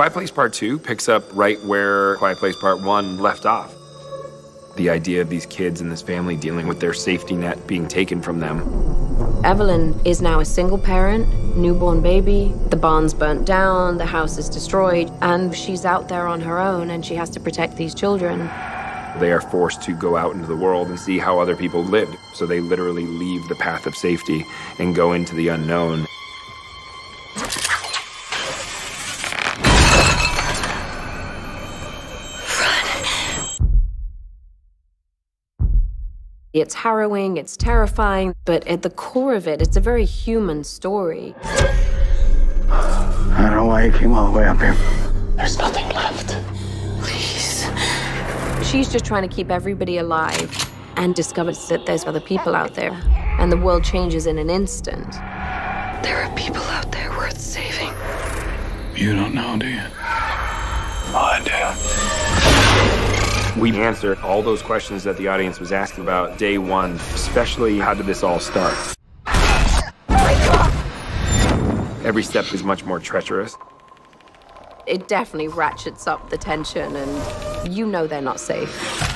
Quiet Place Part 2 picks up right where Quiet Place Part 1 left off. The idea of these kids and this family dealing with their safety net being taken from them. Evelyn is now a single parent, newborn baby. The barn's burnt down, the house is destroyed, and she's out there on her own and she has to protect these children. They are forced to go out into the world and see how other people lived. So they literally leave the path of safety and go into the unknown. It's harrowing, it's terrifying, but at the core of it, it's a very human story. I don't know why you came all the way up here. There's nothing left. Please. She's just trying to keep everybody alive and discovers that there's other people out there, and the world changes in an instant. There are people out there worth saving. You don't know, do you? Oh, I do. We answer all those questions that the audience was asking about day one, especially how did this all start? Every step is much more treacherous. It definitely ratchets up the tension, and you know they're not safe.